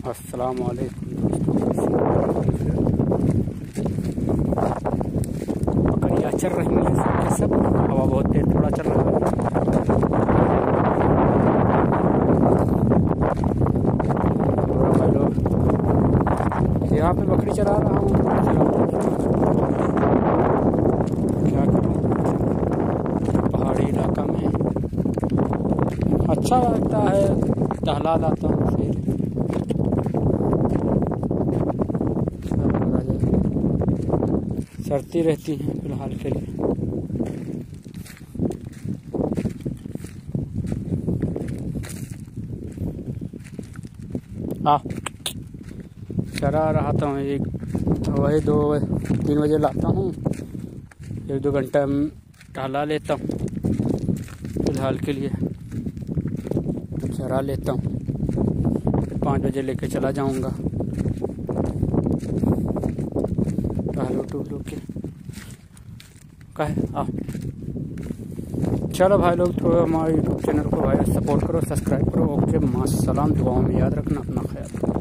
अस्सलाम वालेकुम बकरियाँ चल रही हैं सब के सब। हवा बहुत तेज, थोड़ा चल रहा है। यहाँ पे बकरी चला रहा हूँ। क्या करूँ? पहाड़ी इलाका में। अच्छा लगता है, टहला लाता हूँ चरती रहती हैं फ़िलहाल के लिए आ चरा रहा था मैं एक वही दो तीन बजे लाता हूँ। एक दो घंटा टहला लेता हूँ, फ़िलहाल के लिए। चरा लेता हूँ। पाँच बजे लेके चला जाऊँगा टहलो टूलो के कहे, आ। चलो भाई लोग, थोड़ा हमारे यूट्यूब चैनल को भाई सपोर्ट करो सब्सक्राइब करो, ओके, माँ सलाम, दुआओं में याद रखना, अपना ख्याल